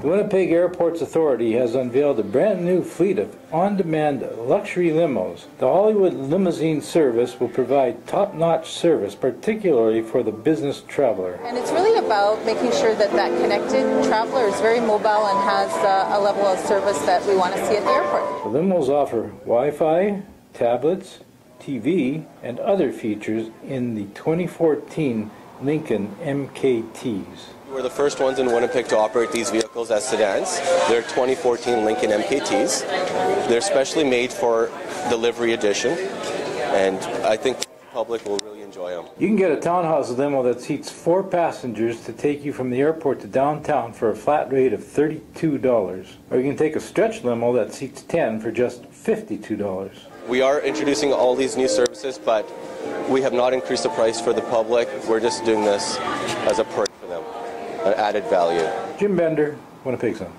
The Winnipeg Airports Authority has unveiled a brand new fleet of on-demand luxury limos. The Hollywood Limousine Service will provide top-notch service, particularly for the business traveler. And it's really about making sure that that connected traveler is very mobile and has uh, a level of service that we want to see at the airport. The limos offer Wi-Fi, tablets, TV, and other features in the 2014 Lincoln MKTs. We're the first ones in Winnipeg to operate these vehicles as sedans. They're 2014 Lincoln MKTs. They're specially made for livery edition, and I think the public will really enjoy them. You can get a townhouse limo that seats four passengers to take you from the airport to downtown for a flat rate of $32. Or you can take a stretch limo that seats 10 for just $52. We are introducing all these new services, but we have not increased the price for the public. We're just doing this as a perk for them, an added value. Jim Bender, Winnipeg Sun.